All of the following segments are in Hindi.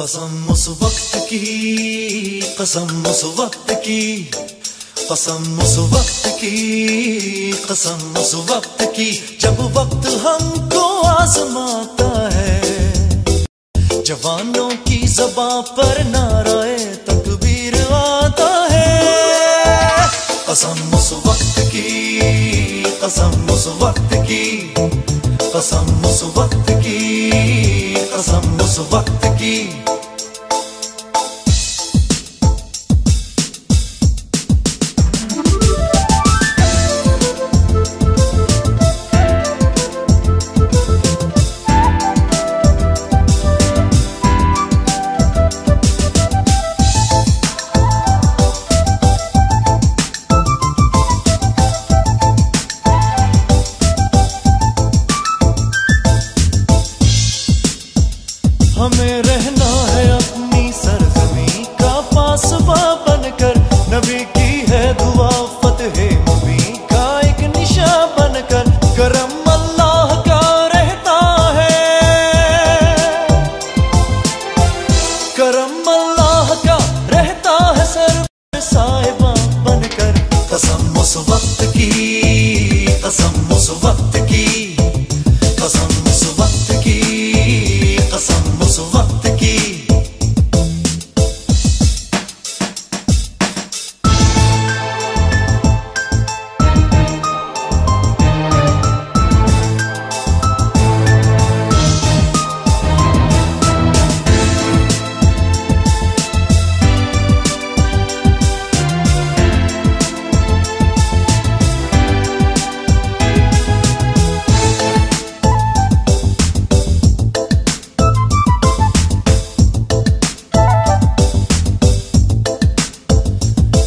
कसम उस वक्त की, कसम उस वक्त की, कसम उस वक्त की, कसम उस वक्त की, जब वक्त हमको आजमाता है। जवानों की जबा पर नाराए तकबीर आता है। कसम उस वक्त की, कसम उस वक्त की, कसम उस वक्त की कसम उस वक्त की। रहना है अपनी सरजमी का पासबा बनकर। नबी की है दुआ फतेह मुबी का एक निशा बनकर। करम अल्लाह का रहता है। करम अल्लाह का रहता है सर साहिबा बनकर। कसम उस वक्त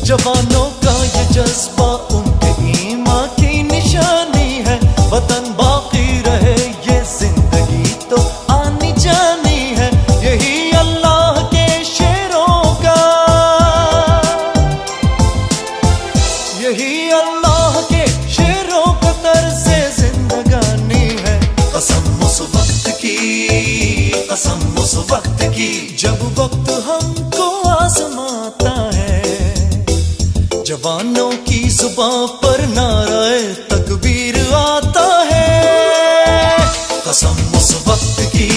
जवानों का ये जज्बा उनके ईमा की निशानी है। वतन बाकी रहे, ये ज़िंदगी तो आनी जानी है। यही अल्लाह के शेरों का। यही अल्लाह के शेरों का तर्ज जिंदगानी है। कसम उस वक्त की, कसम उस वक्त की, जब वक्त हमको आजमाता जवानों की जुबा पर नाराय तकबीर आता है। कसम उस वक्त की,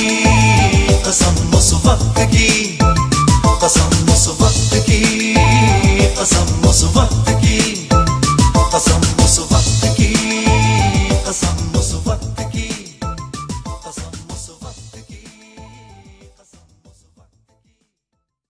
कसम उस वक्त की, कसम